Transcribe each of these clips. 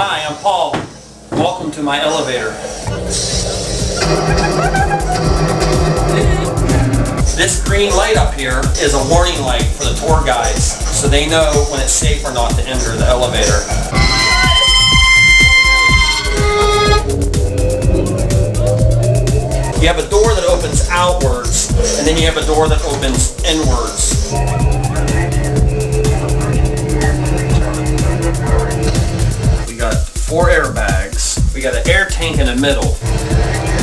Hi, I'm Paul. Welcome to my elevator. This green light up here is a warning light for the tour guides, so they know when it's safe or not to enter the elevator. You have a door that opens outwards, and then you have a door that opens inwards. Airbags. We got an air tank in the middle.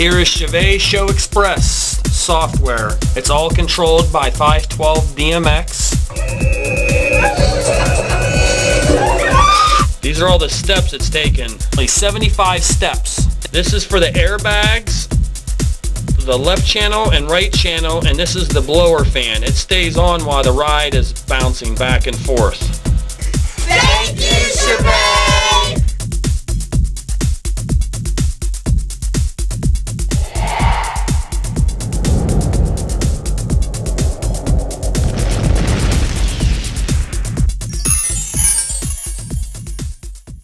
Here is Chauvet ShowXpress software. It's all controlled by 512 DMX. These are all the steps it's taken. Only 75 steps. This is for the airbags, the left channel and right channel, and this is the blower fan. It stays on while the ride is bouncing back and forth.